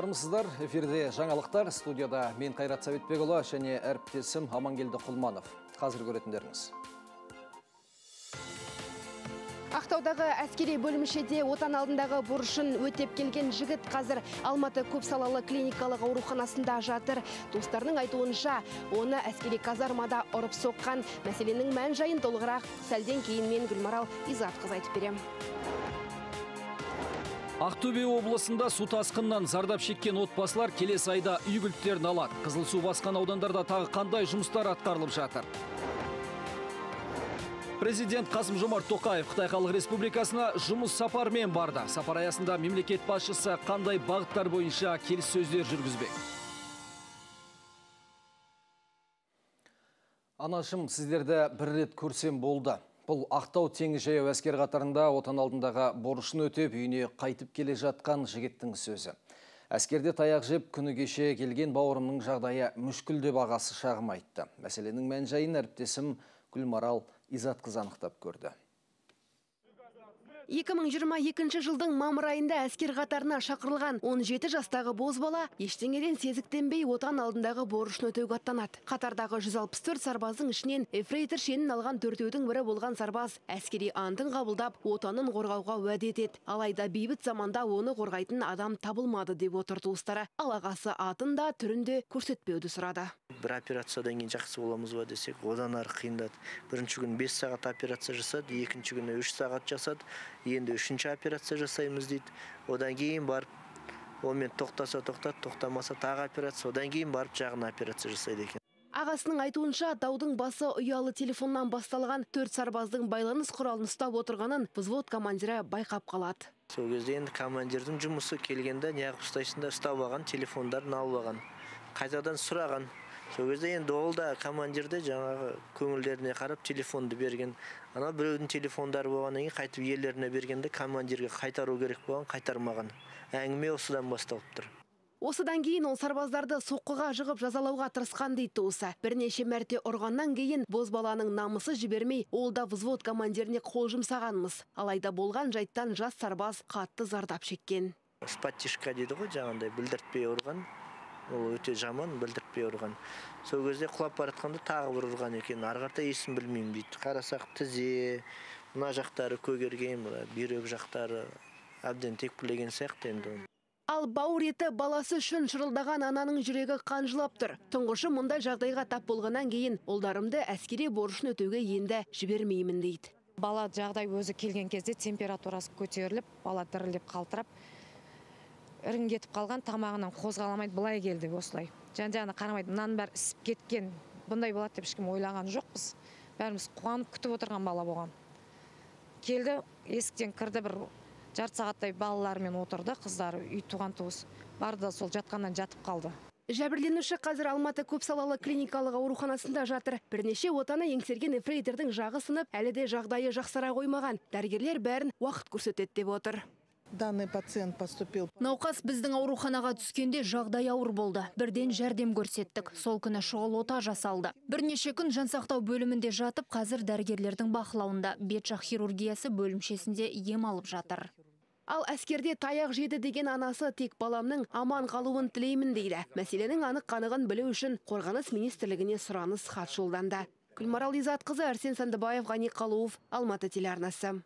армысыздар эфирде жаңалықтар студияда мен қайрат сәбитбекұлы және әріптесім амангелді құлманов қазір көретіндеріңіз Ақтаудағы әскери бөлімшеде отан алдындағы бұрышын өтеп келген жігіт қазір Алматы көпсалалы клиникалық ауруханасында жатыр. Достарының айтуынша, оны әскери казармада ұрып соққан мәселенің мән жайын толығырақ сәлден кейін мен Гүлмарал Изатқыз айтып берем. Ақтөбе облысында су тасқыннан зардап шеккен отбасылар келесі айда үй кілттерін алады. Қызыл су басқан аудандарда тағы қандай жұмыстар атқарылып жатыр? Президент Қасым Жомарт Тоқаев Қытай халық республикасына жұмыс сапармен барды. Сапар аясында мемлекет басшысы қандай бағыттар бойынша келіссөздер жүргізбек. Анашым, сіздерді бір рет көрсем болды. Бұл Ақтау теңіз жаяу әскер қатарында отан алдындағы борышын өтеп үйіне қайтып келе жатқан жігіттің сөзі. Әскерде таяқ жеп күні кеше келген бауырымның жағдайы мүшкіл деп ағасы шағым айтты. Мәселенің мән жайын әріптесім Гүлмарал Изатқыз анықтап көрді. 2022 жылдың мамыр айында әскер қатарына шақырылған 17 жастағы бозбала ештеңеден сезіктенбей отан алдындағы борышын өтеуге аттанады. Қатардағы 164 сарбаздың ішінен эфрейтор шенін алған төртеудің бірі болған сарбаз әскери антын қабылдап отанын қорғауға уәде етеді. Алайда бейбіт заманда оны қорғайтын адам табылмады деп отыр туыстары. Ал ағасы атын да түрін де көрсетпеуді сұрады. Бір операциядан кейін жақсы боламыз ба десек одан ары қиындады. Бірінші күні бес сағат операция жасады екінші күні үш сағат жасады енді үшінші операция жасаймыз дейді. Одан кейін барып онымен тоқтаса тоқтат тоқтамаса тағы операция одан кейін барып жағына операция жасайды екен. Ағасының айтуынша даудың басы ұялы телефоннан басталған төрт сарбаздың байланыс құралын ұстап отырғанын взвод командирі байқап қалады. сол кезде енді командирдің жұмысы келгенде неғып ұстайсың да ұстап алған телефондарын алып алған қайтадан сұраған. Сол кезде енді ол да командирде жаңағы көңілдеріне қарап телефонды берген ана біреудің телефондары болғаннан кейін қайтып иелеріне бергенде командирге қайтару керек болған қайтармаған әңгіме осыдан басталып тұр Осыдан кейін ол сарбаздарды соққыға жығып жазалауға тырысқан дейді туысы. Бірнеше мәрте ұрғаннан кейін бозбаланың намысы жібермей, ол да взвод командиріне қол жұмсағанмыз. Алайда болған жайттан жас сарбаз қатты зардап шеккен. спатишка дейді ғой жаңағындай білдіртпей ұрған ол өте жаман білдіртпей ұрған сол кезде құлап бара жатқанда тағы бір ұрған екен ары қарата есін білмеймін дейді қарасақ тізе мына жақтары көгерген мына бүйрек жақтары әбден текпілеген сияқты енді Ал бауыр еті баласы үшін шырылдаған ананың жүрегі қанжылап тұр. Тұңғышы мұндай жағдайға тап болғаннан кейін ұлдарымды әскери борышын өтеуге енді жібермеймін дейді. бала жағдай өзі келген кезде температурасы көтеріліп бала дірілдеп қалтырап ірің кетіп қалған тамағынан қозғала алмайды былай келді осылай жан жағына қарамайды мынаның бәрі ісіп кеткен бұндай болады деп ешкім ойлаған жоқпыз бәріміз қуанып күтіп отырған бала болған келді есіктен кірді бір жарты сағаттай балаларымен отырды қыздары үй туған туыс барды да сол жатқаннан жатып қалды Жәбірленуші қазір Алматы көпсалалы клиникалық ауруханасында жатыр. Бірнеше отаны еңсерген эфрейтордың жағы сынып, әлі де жағдайы жақсара қоймаған. Дәрігерлер бәрін уақыт көрсетеді деп отыр. Данный пациент поступил Науқас біздің ауруханаға түскенде жағдай ауыр болды. Бірден жәрдем көрсеттік. Сол күні шұғыл ота жасалды. Бірнеше күн жансақтау бөлімінде жатып, қазір дәрігерлердің бақылауында бет жақ хирургиясы бөлімшесінде ем алып жатыр. Ал әскерде таяқ жеді деген анасы тек баламның аман қалуын тілеймін дейді. Мәселенің анық қанығын білу үшін қорғаныс министрлігіне сұраныс хат жолданды. Гүлмарал Изатқызы, Арсен Сандыбаев, Ғани Қалуов, Алматы телеарнасы.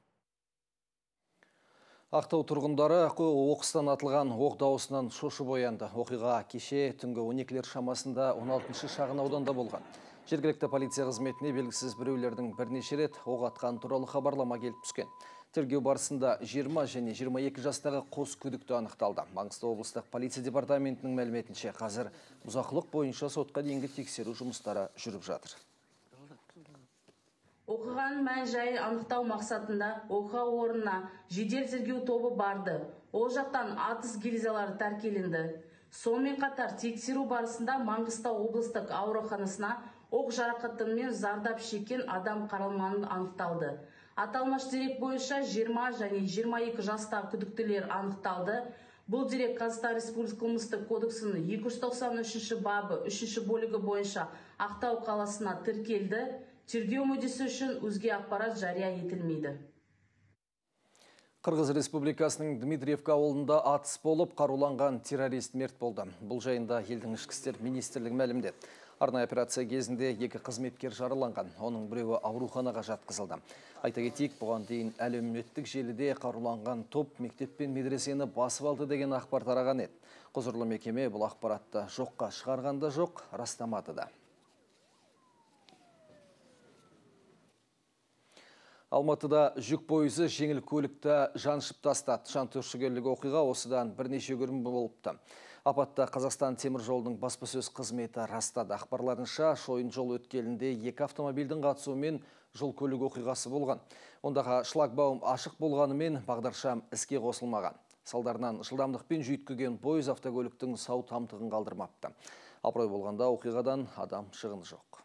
Ақтау тұрғындары оқыстан атылған оқ дауысынан шошып оянды. Оқиға кеше түнгі 12-лер шамасында 16-шы шағын ауданда болған. Жергілікті полиция қызметіне белгісіз біреулердің бірнеше рет оқ атқан туралы хабарлама келіп түскен. Тергеу барысында 20 және 22 жастағы қос күдікті анықталды. Маңғыстау облыстық полиция департаментінің мәліметінше қазір бұзақылық бойынша сотқа дейінгі тексеру жұмыстары жүріп жатыр. Оқиғаның мән жайын анықтау мақсатында оқиға орнына жедел тергеу тобы барды. Ол жақтан атыс гильзалары тәркеленді. Сонымен қатар тексеру барысында Маңғыстау облыстық ауруханасына оқ жарақатымен зардап шеккен адам қаралманы анықталды. Аталмыш дерек бойынша 20 және 22 жастағы күдіктілер анықталды. Бұл дерек Қазақстан Республикасы қылмыстық кодексінің 293 бабы 3 бөлігі бойынша Ақтау қаласына тіркелді тергеу мүддесі үшін өзге ақпарат жария етілмейді Қырғыз Республикасының Дмитриевка ауылында атыс болып, қаруланған террорист мерт болды. Бұл жайында елдің ішкі істер министрлігі мәлімдеді. Арнайы операция кезінде екі қызметкер жараланған. Оның біреуі ауруханаға жатқызылды. Айта кетейік, бұған дейін әлеуметтік желіде қаруланған топ мектеп пен медресені басып алды деген ақпар тараған еді. Құзырлы мекеме бұл ақпаратты жоққа шығарғанда жоқ, растамады да. Алматыда жүк пойызы жеңіл көлікті жаншып тастады. Жантүршігерлік оқиға осыдан бірнеше күн болыпты. Апатта Қазақстан темір жолдың баспасөз қызметі растады. Ақпарларынша шойын жол өткелінде екі автомобильдің қатысуымен жол көлік оқиғасы болған. Ондағы шлагбаум ашық болғанымен бағдаршам іске қосылмаған. Салдарынан жылдамдықпен жүйткіген пойыз автокөліктің сау тамтығын қалдырмапты. Абырой болғанда оқиғадан адам шығыны жоқ.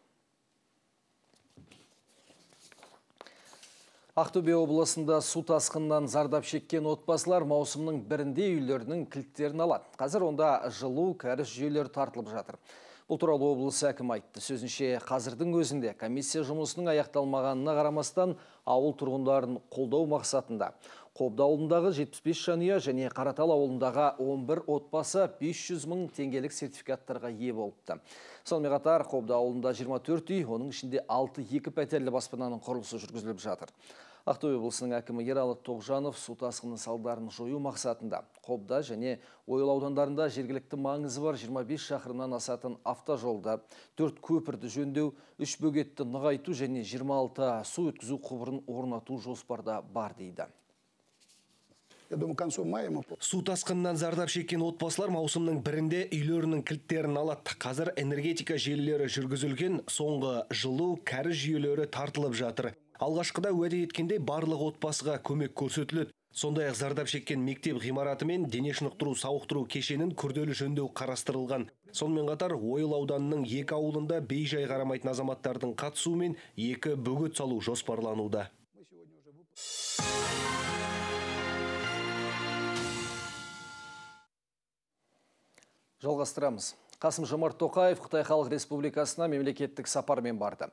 Ақтөбе облысында су тасқыннан зардап шеккен отбасылар маусымның бірінде үйлерінің кілттерін алады. Қазір онда жылу, кәріс жүйелері тартылып жатыр. Бұл туралы облыс әкім айтты. Сөзінше қазірдің өзінде комиссия жұмысының аяқталмағанына қарамастан ауыл тұрғындарын қолдау мақсатында Қобда ауылындағы 75 жанұя және Қаратал ауылындағы 11 отбасы 500 мың теңгелік сертификаттарға ие болыпты. Сонымен қатар Қобда ауылында 24 үй, оның ішінде 6-2 пәтерлі баспананың құрылысы жүргізіліп жатыр. Ақтөбе облысының әкімі Ералы Тоғжанов су тасқынының салдарын жою мақсатында Қобда және Ойыл аудандарында жергілікті маңызы бар 25 шақырымнан асатын автожолда 4 көпірді жөндеу, 3 бөгетті нығайту және 26 су өткізу құбырын орнату жоспарда бар дейді. Я думаю, к концу мая мы... Су тасқынынан зардап шеккен отбасылар маусымның бірінде үйлерінің кілттерін алады. Қазір энергетика желілері жүргізілген соңғы жылу кәріз жүйелері тартылып жатыр. Алғашқыда уәде еткендей барлық отбасыға көмек көрсетіледі. Сондай ақ зардап шеккен мектеп ғимараты мен дене шынықтыру сауықтыру кешенін күрделі жөндеу қарастырылған. Сонымен қатар Ойыл ауданының екі ауылында бей-жай қарамайтын азаматтардың қатысуымен екі бөгет салу жоспарлануда. Жалғастырамыз. Қасым Жомарт Тоқаев Қытай Халық Республикасына мемлекеттік сапармен барды.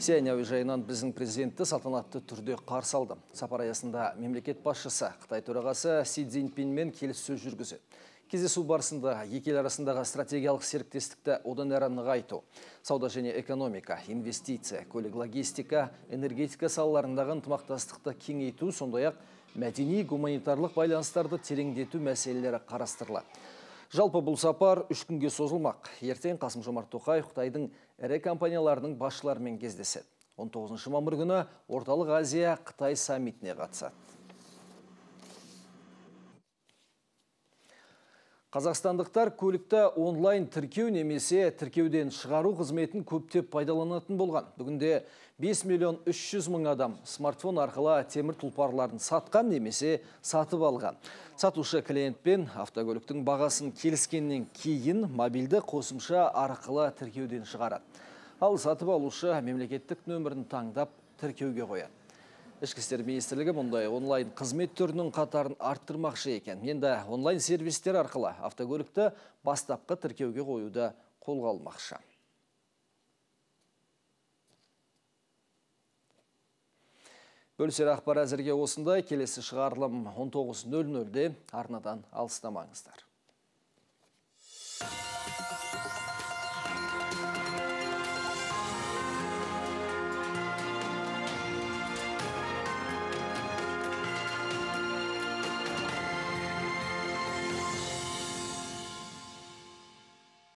Сиань әуежайынан біздің президентті салтанатты түрде қарсы алды. Сапар аясында мемлекет басшысы Қытай төрағасы Си Цзиньпинмен келіссөз жүргізеді. Кездесу барысында екі ел арасындағы стратегиялық серіктестікті одан әрі нығайту, сауда және экономика, инвестиция, көлік логистика, энергетика салаларындағы ынтымақтастықты кеңейту, сондай-ақ мәдени гуманитарлық байланыстарды тереңдету мәселелері қарастырылады. Жалпы бұл сапар үш күнге созылмақ. Ертең Қасым Жомарт Тоқаев Қытайдың ірі компанияларының басшыларымен кездеседі. 19 мамыр күні Орталық Азия Қытай саммитіне қатысады. Қазақстандықтар көлікті онлайн тіркеу немесе тіркеуден шығару қызметін көптеп пайдаланатын болған. Бүгінде 5 миллион 300 мың адам смартфон арқылы темір тұлпарларын сатқан немесе сатып алған. Сатушы клиентпен автокөліктің бағасын келіскеннен кейін мобильді қосымша арқылы тіркеуден шығарады. Ал сатып алушы мемлекеттік нөмірін таңдап тіркеуге қояды. Ішкі істер министрлігі мұндай онлайн қызмет түрінің қатарын арттырмақшы екен. Енді онлайн сервистер арқылы автокөлікті бастапқы тіркеуге қоюды қолға алмақшы. Бөлсер ақпар әзірге осындай келесі шығарылым 19.00-де арнадан алыстамаңыздар.